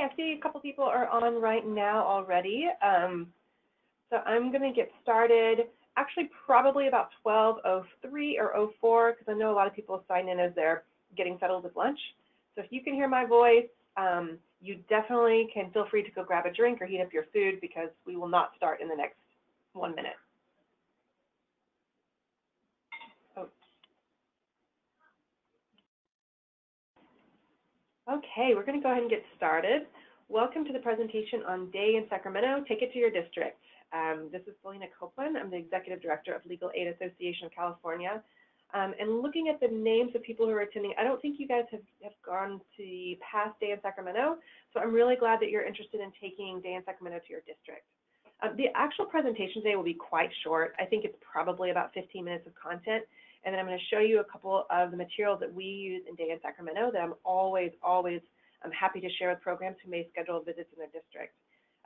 I see a couple people are on right now already. Um, so I'm going to get started actually probably about 12.03 or 04 because I know a lot of people sign in as they're getting settled with lunch. So if you can hear my voice, um, you definitely can feel free to go grab a drink or heat up your food because we will not start in the next one minute. Oh. Okay, we're going to go ahead and get started. Welcome to the presentation on Day in Sacramento, Take It to Your District. Um, this is Salena Copeland. I'm the Executive Director of Legal Aid Association of California. Um, and looking at the names of people who are attending, I don't think you guys have, have gone to the past Day in Sacramento, so I'm really glad that you're interested in taking Day in Sacramento to your district. Um, the actual presentation today will be quite short. I think it's probably about 15 minutes of content, and then I'm going to show you a couple of the materials that we use in Day in Sacramento that I'm always, always I'm happy to share with programs who may schedule visits in their district.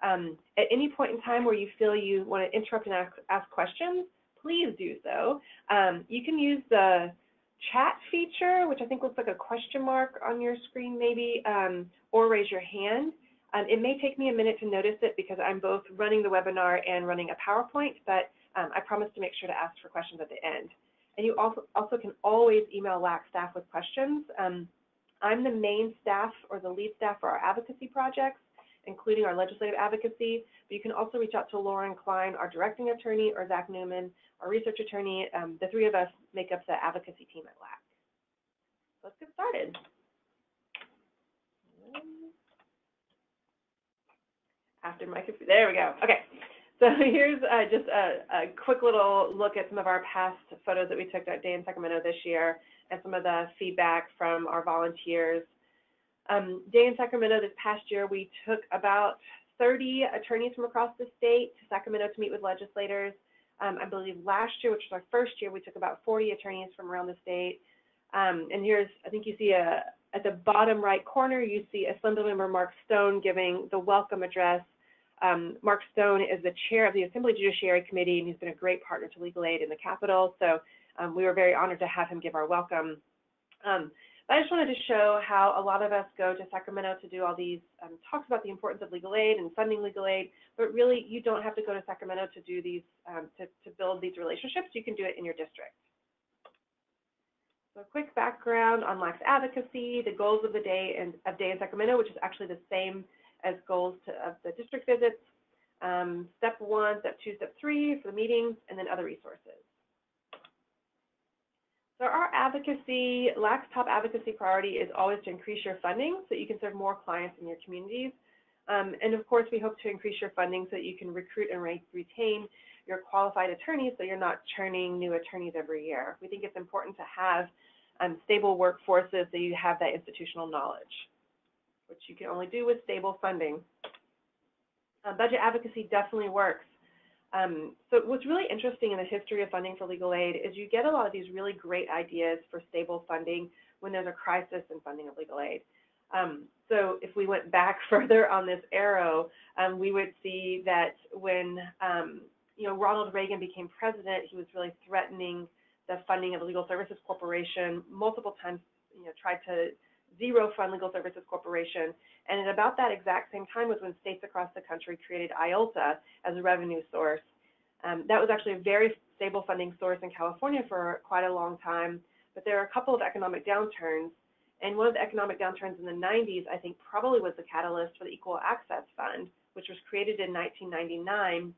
Um, at any point in time where you feel you want to interrupt and ask, ask questions, please do so. Um, you can use the chat feature, which I think looks like a question mark on your screen maybe, um, or raise your hand. Um, it may take me a minute to notice it because I'm both running the webinar and running a PowerPoint, but um, I promise to make sure to ask for questions at the end. And you also, also can always email LAAC staff with questions. Um, I'm the main staff or the lead staff for our advocacy projects including our legislative advocacy. But you can also reach out to Lauren Klein, our directing attorney, or Zach Newman, our research attorney. Um, the three of us make up the advocacy team at LAAC. Let's get started. After my computer, there we go. Okay, so here's uh, just a, a, quick little look at some of our past photos that we took that day in Sacramento this year and some of the feedback from our volunteers. Um, Day in Sacramento this past year, we took about 30 attorneys from across the state to Sacramento to meet with legislators. Um, I believe last year, which was our first year, we took about 40 attorneys from around the state. Um, and here's, I think you see a, at the bottom right corner, you see Assemblymember Mark Stone giving the welcome address. Um, Mark Stone is the chair of the Assembly Judiciary Committee, and he's been a great partner to Legal Aid in the Capitol. So um, we were very honored to have him give our welcome. Um, but I just wanted to show how a lot of us go to Sacramento to do all these um, talks about the importance of legal aid and funding legal aid, but really you don't have to go to Sacramento to do these, um, to, to build these relationships. You can do it in your district. So a quick background on LAAC's advocacy, the goals of the day and of Day in Sacramento, which is actually the same as goals to, of the district visits. Um, step one, step two, step three for the meetings, and then other resources. So our advocacy, LAAC's top advocacy priority is always to increase your funding so that you can serve more clients in your communities. Um, and of course, we hope to increase your funding so that you can recruit and re retain your qualified attorneys so you're not churning new attorneys every year. We think it's important to have um, stable workforces so you have that institutional knowledge, which you can only do with stable funding. Uh, budget advocacy definitely works. Um, so what's really interesting in the history of funding for legal aid is you get a lot of these really great ideas for stable funding when there's a crisis in funding of legal aid. Um, so if we went back further on this arrow, um, we would see that when um, you know Ronald Reagan became president, he was really threatening the funding of the Legal Services Corporation multiple times. You know, tried to zero fund Legal Services Corporation. And at about that exact same time was when states across the country created IOLTA as a revenue source. Um, that was actually a very stable funding source in California for quite a long time. But there are a couple of economic downturns. And one of the economic downturns in the 90s, I think, probably was the catalyst for the Equal Access Fund, which was created in 1999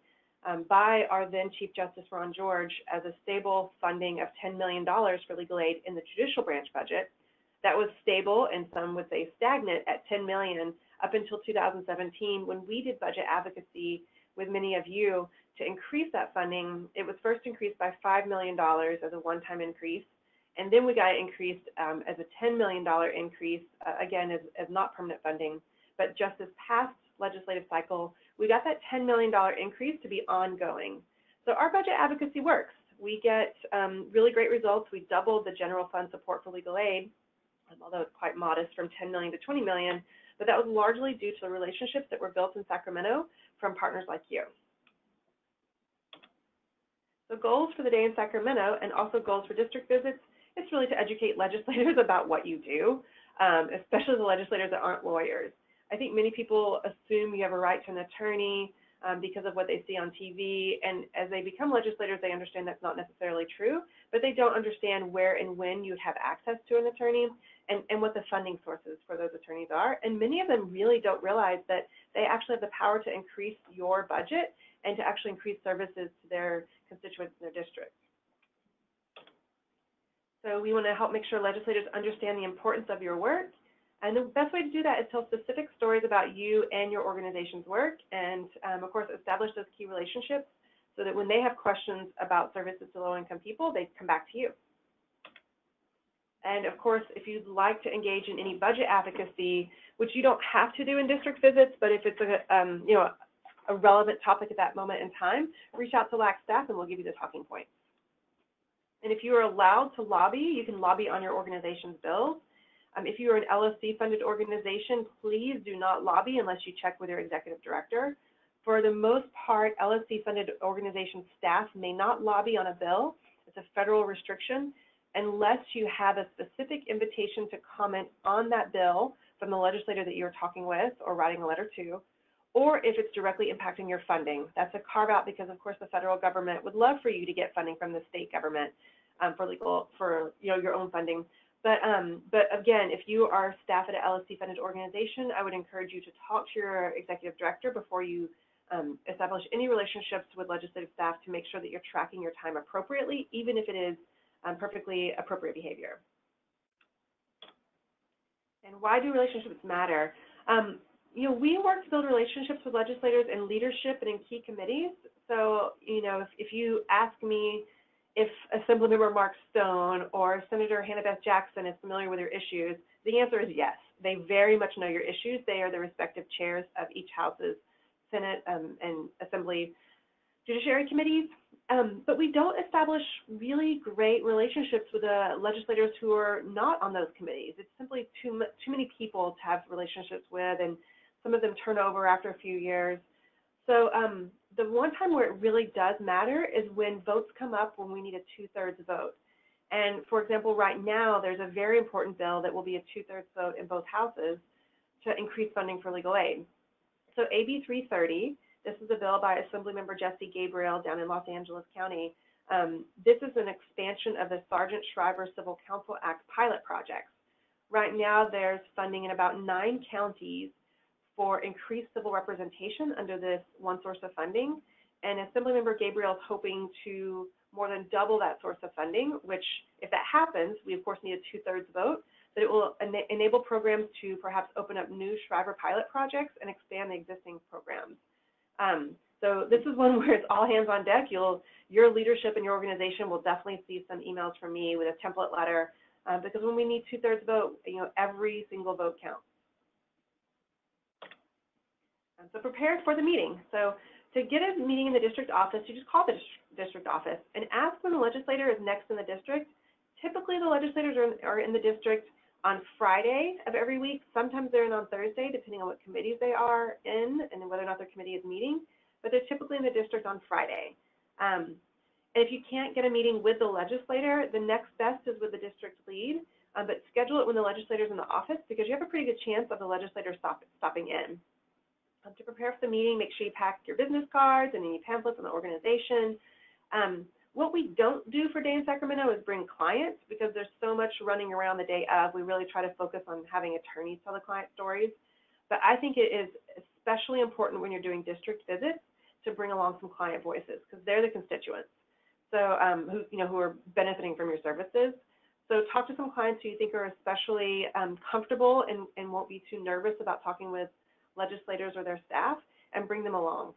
um, by our then Chief Justice Ron George as a stable funding of $10 million for legal aid in the judicial branch budget that was stable and some would say stagnant at 10 million up until 2017 when we did budget advocacy with many of you to increase that funding. It was first increased by $5 million as a one-time increase, and then we got it increased um, as a $10 million increase, uh, again, as, as not permanent funding. But just this past legislative cycle, we got that $10 million increase to be ongoing. So our budget advocacy works. We get um, really great results. We doubled the general fund support for legal aid although it's quite modest, from 10 million to 20 million, but that was largely due to the relationships that were built in Sacramento from partners like you. The goals for the day in Sacramento and also goals for district visits, it's really to educate legislators about what you do, um, especially the legislators that aren't lawyers. I think many people assume you have a right to an attorney um, because of what they see on TV, and as they become legislators, they understand that's not necessarily true, but they don't understand where and when you'd have access to an attorney and, and what the funding sources for those attorneys are. And many of them really don't realize that they actually have the power to increase your budget and to actually increase services to their constituents in their district. So we want to help make sure legislators understand the importance of your work. And the best way to do that is tell specific stories about you and your organization's work, and um, of course, establish those key relationships so that when they have questions about services to low-income people, they come back to you. And of course, if you'd like to engage in any budget advocacy, which you don't have to do in district visits, but if it's a, um, you know, a relevant topic at that moment in time, reach out to LAAC staff and we'll give you the talking points. And if you are allowed to lobby, you can lobby on your organization's bills. Um, if you are an LSC-funded organization, please do not lobby unless you check with your executive director. For the most part, LSC-funded organization staff may not lobby on a bill. It's a federal restriction unless you have a specific invitation to comment on that bill from the legislator that you're talking with or writing a letter to, or if it's directly impacting your funding. That's a carve out because of course the federal government would love for you to get funding from the state government um, for legal, for you know, your own funding. But, um, but again, if you are staff at an LSC funded organization, I would encourage you to talk to your executive director before you um, establish any relationships with legislative staff to make sure that you're tracking your time appropriately, even if it is um, perfectly appropriate behavior. And why do relationships matter? Um, you know, we work to build relationships with legislators and leadership and in key committees. So, you know, if, if you ask me if Assemblymember Mark Stone or Senator Hannah Beth Jackson is familiar with your issues, the answer is yes. They very much know your issues. They are the respective chairs of each House's Senate um, and Assembly Judiciary Committees. Um, but we don't establish really great relationships with the legislators who are not on those committees. It's simply too, too many people to have relationships with, and some of them turn over after a few years. So um, the one time where it really does matter is when votes come up when we need a two-thirds vote. And for example, right now, there's a very important bill that will be a two-thirds vote in both houses to increase funding for legal aid. So AB 330, this is a bill by Assemblymember Jesse Gabriel down in Los Angeles County. Um, this is an expansion of the Sargent Shriver Civil Counsel Act pilot projects. Right now, there's funding in about nine counties for increased civil representation under this one source of funding. And Assemblymember Gabriel is hoping to more than double that source of funding, which if that happens, we of course need a two-thirds vote, but it will ena enable programs to perhaps open up new Shriver pilot projects and expand the existing programs. Um, so this is one where it's all hands on deck. You'll, your leadership and your organization will definitely see some emails from me with a template letter, uh, because when we need two-thirds vote, you know, every single vote counts. So prepare for the meeting. So to get a meeting in the district office, you just call the district office and ask when the legislator is next in the district. Typically, the legislators are in, are in the district on Friday of every week. Sometimes they're in on Thursday, depending on what committees they are in and whether or not their committee is meeting. But they're typically in the district on Friday. Um, and if you can't get a meeting with the legislator, the next best is with the district lead. Um, but schedule it when the legislator's in the office because you have a pretty good chance of the legislator stop, stopping in. Um, to prepare for the meeting, make sure you pack your business cards and any pamphlets on the organization. Um, what we don't do for Day in Sacramento is bring clients because there's so much running around the day of. We really try to focus on having attorneys tell the client stories. But I think it is especially important when you're doing district visits to bring along some client voices because they're the constituents. So um, who you know who are benefiting from your services. So talk to some clients who you think are especially um, comfortable and, and won't be too nervous about talking with legislators or their staff and bring them along.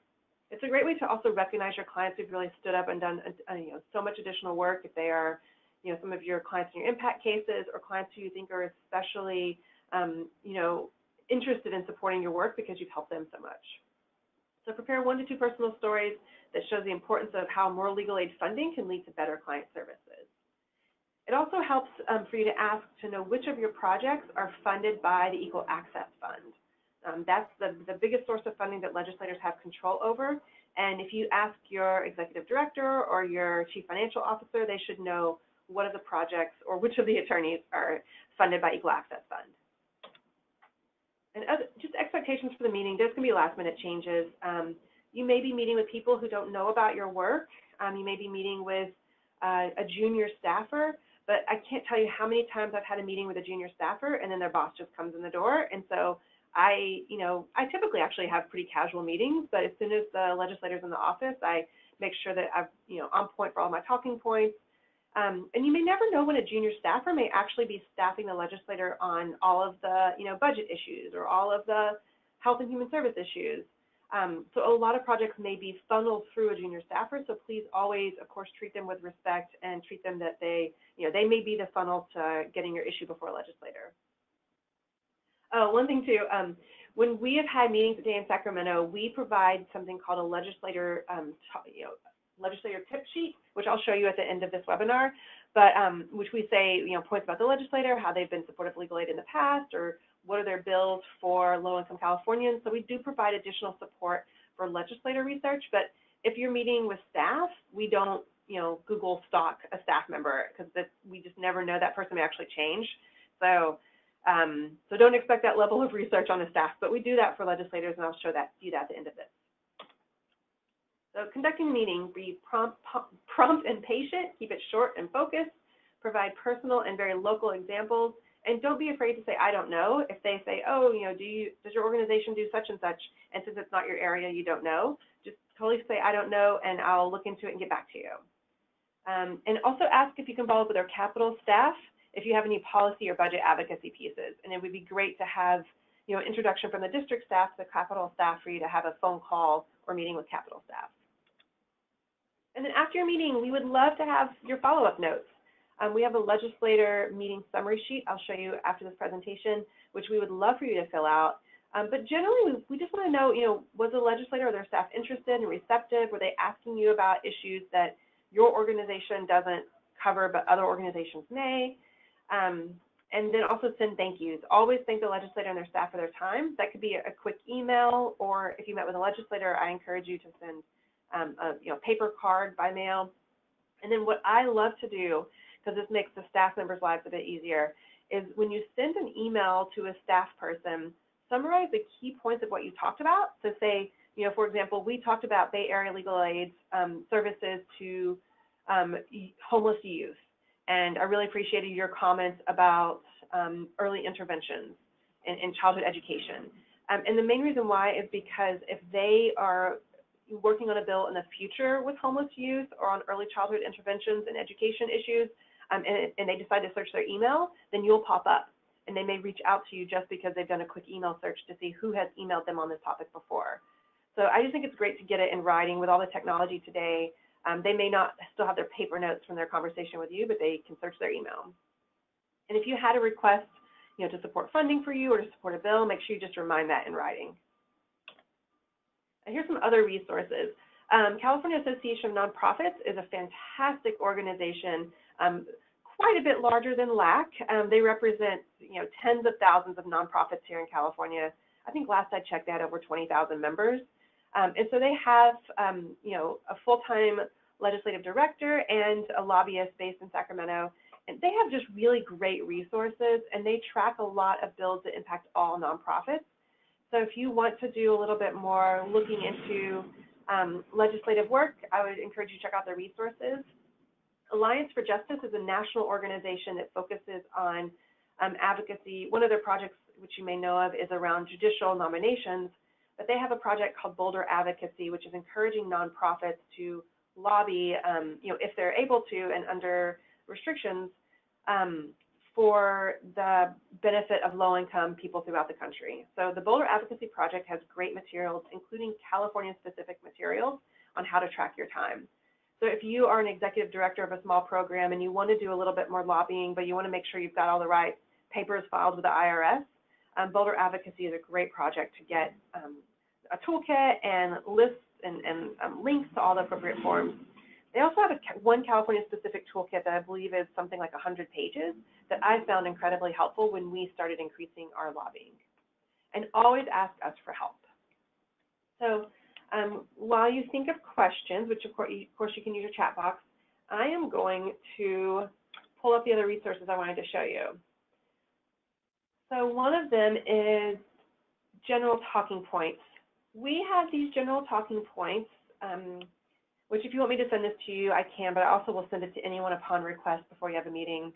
It's a great way to also recognize your clients who've really stood up and done uh, you know, so much additional work if they are you know, some of your clients in your impact cases or clients who you think are especially um, you know, interested in supporting your work because you've helped them so much. So prepare one to two personal stories that shows the importance of how more legal aid funding can lead to better client services. It also helps um, for you to ask to know which of your projects are funded by the Equal Access Fund. Um, that's the, the biggest source of funding that legislators have control over. And if you ask your executive director or your chief financial officer, they should know what of the projects or which of the attorneys are funded by Equal Access Fund. And other, just expectations for the meeting, there's gonna be last minute changes. Um, you may be meeting with people who don't know about your work. Um, you may be meeting with, uh, a junior staffer, but I can't tell you how many times I've had a meeting with a junior staffer and then their boss just comes in the door. And so I, you know, I typically actually have pretty casual meetings, but as soon as the legislator's in the office, I make sure that I'm, you know, on point for all my talking points. Um, and you may never know when a junior staffer may actually be staffing the legislator on all of the, you know, budget issues or all of the health and human service issues. Um, so a lot of projects may be funneled through a junior staffer, so please always, of course, treat them with respect and treat them that they, you know, they may be the funnel to getting your issue before a legislator. Oh, one thing too, um, when we have had meetings today in Sacramento, we provide something called a legislator, um, you know, legislator tip sheet, which I'll show you at the end of this webinar, but, um, which we say, you know, points about the legislator, how they've been supportive of legal aid in the past, or what are their bills for low-income Californians. So we do provide additional support for legislator research, but if you're meeting with staff, we don't, you know, Google stalk a staff member, because we just never know that person may actually change. So, um, so don't expect that level of research on the staff, but we do that for legislators, and I'll show that, you that at the end of this. So conducting a meeting, be prompt, prompt and patient, keep it short and focused, provide personal and very local examples, and don't be afraid to say, I don't know. If they say, oh, you know, do you, does your organization do such and such, and since it's not your area, you don't know, just totally say, I don't know, and I'll look into it and get back to you. Um, and also ask if you can follow up with our Capitol staff if you have any policy or budget advocacy pieces. And it would be great to have, you know, introduction from the district staff to the Capitol staff for you to have a phone call or meeting with Capitol staff. And then after your meeting, we would love to have your follow-up notes. Um, we have a legislator meeting summary sheet I'll show you after this presentation, which we would love for you to fill out. Um, but generally, we, we just want to know, you know, was the legislator or their staff interested and receptive? Were they asking you about issues that your organization doesn't cover, but other organizations may? Um, and then also send thank yous. Always thank the legislator and their staff for their time. That could be a, quick email, or if you met with a legislator, I encourage you to send um, a you know paper card by mail. And then what I love to do, because this makes the staff members' lives a bit easier, is when you send an email to a staff person, summarize the key points of what you talked about. So say, you know, for example, we talked about Bay Area Legal Aid's um, services to um, homeless youth and I really appreciated your comments about um, early interventions in, in childhood education. Um, and the main reason why is because if they are working on a bill in the future with homeless youth or on early childhood interventions and education issues, um, and, and they decide to search their email, then you'll pop up. And they may reach out to you just because they've done a quick email search to see who has emailed them on this topic before. So I just think it's great to get it in writing with all the technology today. Um, they may not still have their paper notes from their conversation with you, but they can search their email. And if you had a request, you know, to support funding for you or to support a bill, make sure you just remind that in writing. And here's some other resources. Um, California Association of Nonprofits is a fantastic organization, um, quite a bit larger than LAAC. Um, they represent, you know, tens of thousands of nonprofits here in California. I think last I checked, they had over 20,000 members. Um, and so they have, um, you know, a full-time legislative director and a lobbyist based in Sacramento. And they have just really great resources and they track a lot of bills that impact all nonprofits. So if you want to do a little bit more looking into um, legislative work, I would encourage you to check out their resources. Alliance for Justice is a national organization that focuses on um, advocacy. One of their projects, which you may know of, is around judicial nominations but they have a project called Bolder Advocacy, which is encouraging nonprofits to lobby, um, you know, if they're able to and under restrictions, um, for the benefit of low-income people throughout the country. So the Bolder Advocacy Project has great materials, including California-specific materials on how to track your time. So if you are an executive director of a small program and you want to do a little bit more lobbying, but you want to make sure you've got all the right papers filed with the IRS, um, Bolder Advocacy is a great project to get um, a toolkit and lists and, and um, links to all the appropriate forms. They also have a, one California-specific toolkit that I believe is something like 100 pages that I found incredibly helpful when we started increasing our lobbying. And always ask us for help. So um, while you think of questions, which of course, of course you can use your chat box, I am going to pull up the other resources I wanted to show you. So one of them is general talking points. We have these general talking points, um, which if you want me to send this to you, I can, but I also will send it to anyone upon request before you have a meeting.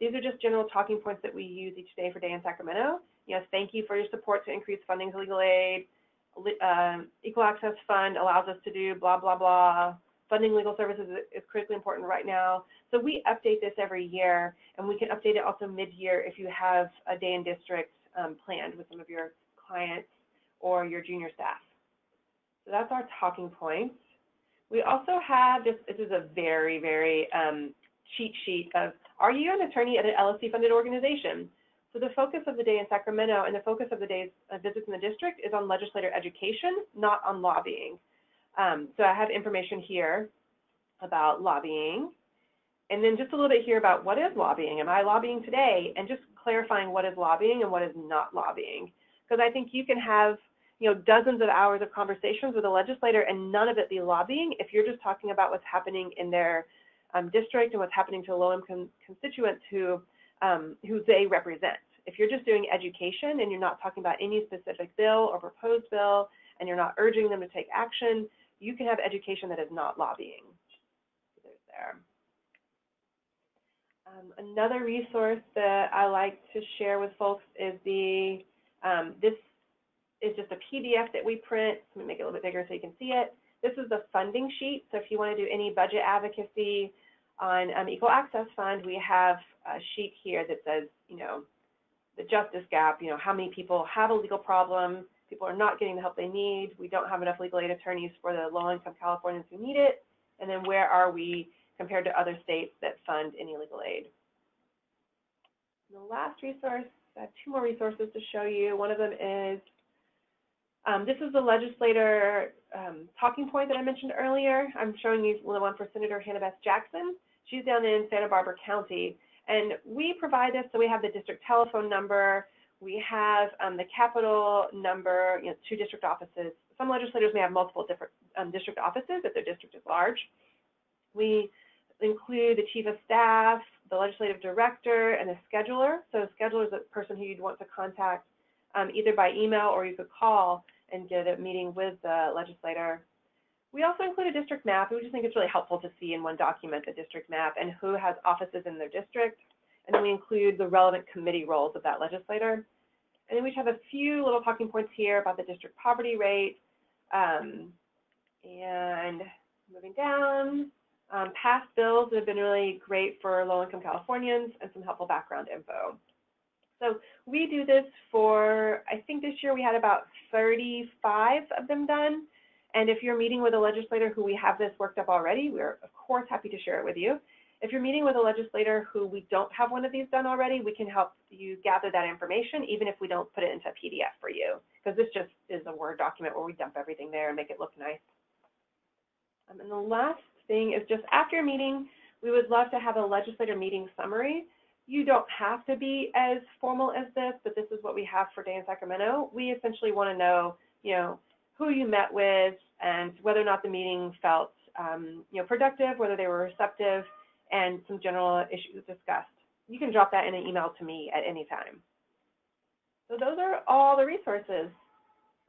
These are just general talking points that we use each day for Day in Sacramento. Yes, thank you for your support to increase funding to legal aid. Um, Equal Access Fund allows us to do blah, blah, blah. Funding legal services is, critically important right now. So we update this every year, and we can update it also mid-year if you have a day in district um, planned with some of your clients or your junior staff. So that's our talking points. We also have just, this is a very, very um, cheat sheet of, are you an attorney at an LSC-funded organization? So the focus of the day in Sacramento and the focus of the day's uh, visits in the district is on legislator education, not on lobbying. Um, so I have information here about lobbying. And then just a little bit here about what is lobbying? Am I lobbying today? And just clarifying what is lobbying and what is not lobbying. Because I think you can have, you know, dozens of hours of conversations with a legislator and none of it be lobbying if you're just talking about what's happening in their um, district and what's happening to low-income constituents who, um, who they represent. If you're just doing education and you're not talking about any specific bill or proposed bill and you're not urging them to take action, you can have education that is not lobbying. There's there. Um, another resource that I like to share with folks is the, um, this is just a PDF that we print. Let me make it a little bit bigger so you can see it. This is the funding sheet. So if you want to do any budget advocacy on um, Equal Access Fund, we have a sheet here that says, you know, the justice gap, you know, how many people have a legal problem, people are not getting the help they need, we don't have enough legal aid attorneys for the low-income Californians who need it, and then where are we compared to other states that fund any legal aid. The last resource, I have two more resources to show you. One of them is, um, this is the legislator um, talking point that I mentioned earlier. I'm showing you the one for Senator Hannah Beth Jackson. She's down in Santa Barbara County. And we provide this, so we have the district telephone number, we have um, the Capitol number, you know, two district offices. Some legislators may have multiple different um, district offices if their district is large. We include the chief of staff, the legislative director, and the scheduler. So a scheduler is a person who you'd want to contact um, either by email or you could call and get a meeting with the legislator. We also include a district map. We just think it's really helpful to see in one document the district map and who has offices in their district. And then we include the relevant committee roles of that legislator. And then we have a few little talking points here about the district poverty rate. Um, and moving down, um, past bills that have been really great for low-income Californians and some helpful background info. So we do this for, I think this year we had about 35 of them done. And if you're meeting with a legislator who we have this worked up already, we're of course happy to share it with you. If you're meeting with a legislator who we don't have one of these done already, we can help you gather that information, even if we don't put it into a PDF for you, because this just is a Word document where we dump everything there and make it look nice. Um, and the last thing is just after your meeting, we would love to have a legislator meeting summary. You don't have to be as formal as this, but this is what we have for Day in Sacramento. We essentially want to know, you know, who you met with and whether or not the meeting felt, um, you know, productive, whether they were receptive, and some general issues discussed. You can drop that in an email to me at any time. So those are all the resources.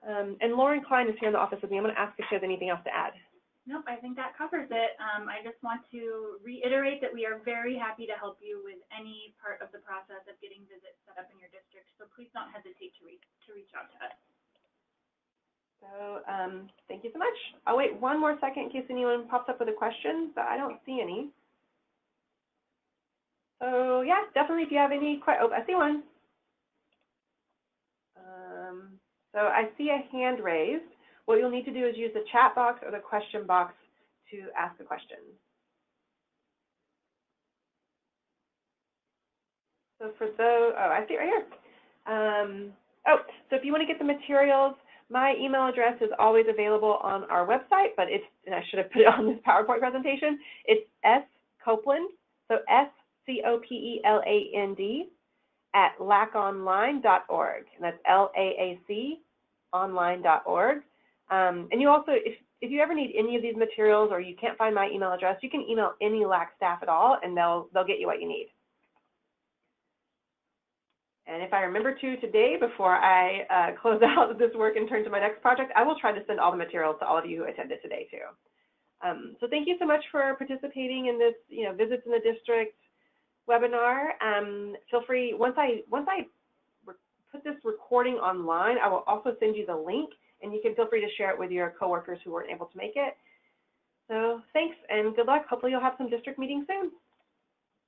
Um, and Lauren Klein is here in the office with me. I'm going to ask if she has anything else to add. Nope, I think that covers it. Um, I just want to reiterate that we are very happy to help you with any part of the process of getting visits set up in your district. So please don't hesitate to reach to reach out to us. So um, thank you so much. I'll wait one more second in case anyone pops up with a question, but I don't see any. So yeah, definitely if you have any que- oh, I see one. Um, so I see a hand raised. What you'll need to do is use the chat box or the question box to ask a question. So for those, oh, I see it right here. Um, oh, so if you want to get the materials, my email address is always available on our website, but it's, and I should have put it on this PowerPoint presentation. It's S Copeland, so S C O P E L A N D at laaconline.org, and that's L A A C online.org. Um, and you also, if, if you ever need any of these materials or you can't find my email address, you can email any LAAC staff at all, and they'll they'll get you what you need. And if I remember to today, before I uh, close out this work and turn to my next project, I will try to send all the materials to all of you who attended today too. Um, so thank you so much for participating in this, you know, visits in the district webinar. Um, feel free once I once I put this recording online, I will also send you the link, and you can feel free to share it with your coworkers who weren't able to make it. So thanks and good luck. Hopefully you'll have some district meetings soon.